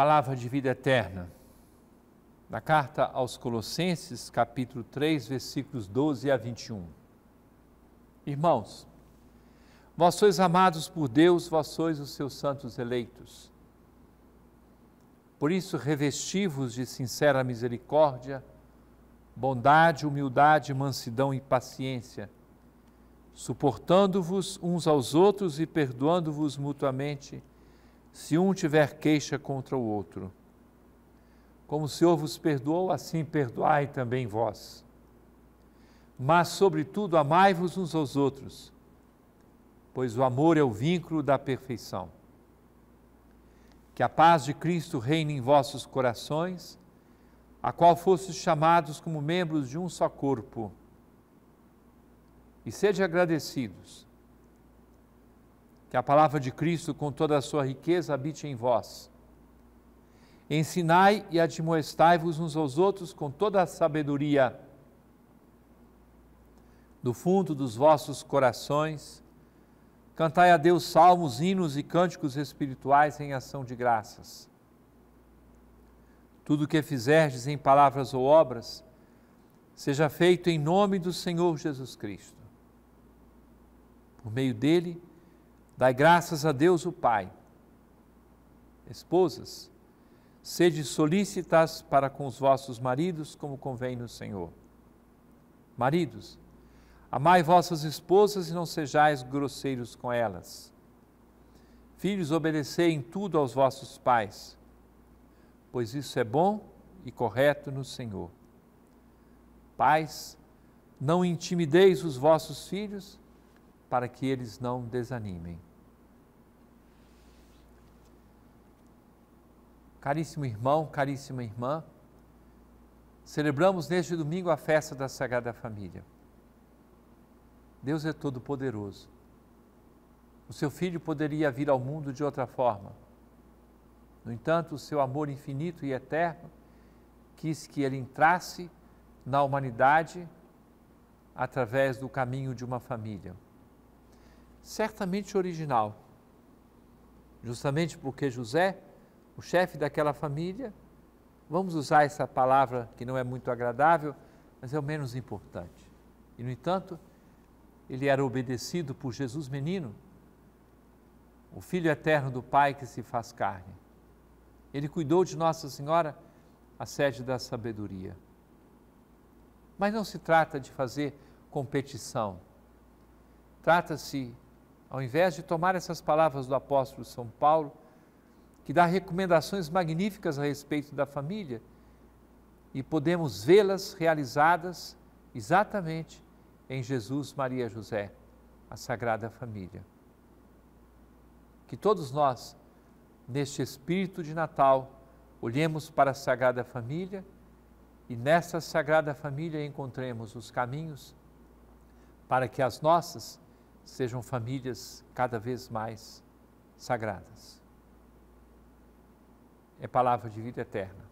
Palavra de vida eterna. Na carta aos Colossenses, capítulo 3, versículos 12 a 21. Irmãos, vós sois amados por Deus, vós sois os seus santos eleitos. Por isso, revesti-vos de sincera misericórdia, bondade, humildade, mansidão e paciência, suportando-vos uns aos outros e perdoando-vos mutuamente, se um tiver queixa contra o outro. Como o Senhor vos perdoou, assim perdoai também vós. Mas, sobretudo, amai-vos uns aos outros, pois o amor é o vínculo da perfeição. Que a paz de Cristo reine em vossos corações, a qual fostes chamados como membros de um só corpo. E sede agradecidos. Que a palavra de Cristo, com toda a sua riqueza, habite em vós. Ensinai e admoestai-vos uns aos outros com toda a sabedoria. Do fundo dos vossos corações, cantai a Deus salmos, hinos e cânticos espirituais em ação de graças tudo o que fizerdes em palavras ou obras, seja feito em nome do Senhor Jesus Cristo. Por meio dele, dai graças a Deus o Pai. Esposas, sede solícitas para com os vossos maridos, como convém no Senhor. Maridos, amai vossas esposas e não sejais grosseiros com elas. Filhos, obedecei em tudo aos vossos pais pois isso é bom e correto no Senhor. Pais, não intimideis os vossos filhos, para que eles não desanimem. Caríssimo irmão, caríssima irmã, celebramos neste domingo a festa da Sagrada Família. Deus é todo-poderoso. O seu filho poderia vir ao mundo de outra forma no entanto, o seu amor infinito e eterno quis que ele entrasse na humanidade através do caminho de uma família. Certamente original, justamente porque José, o chefe daquela família, vamos usar essa palavra que não é muito agradável, mas é o menos importante. E, no entanto, ele era obedecido por Jesus menino, o Filho eterno do Pai que se faz carne. Ele cuidou de Nossa Senhora, a sede da sabedoria. Mas não se trata de fazer competição. Trata-se, ao invés de tomar essas palavras do apóstolo São Paulo, que dá recomendações magníficas a respeito da família, e podemos vê-las realizadas exatamente em Jesus, Maria José, a Sagrada Família. Que todos nós neste espírito de Natal, olhemos para a Sagrada Família e nessa Sagrada Família encontremos os caminhos para que as nossas sejam famílias cada vez mais sagradas. É palavra de vida eterna.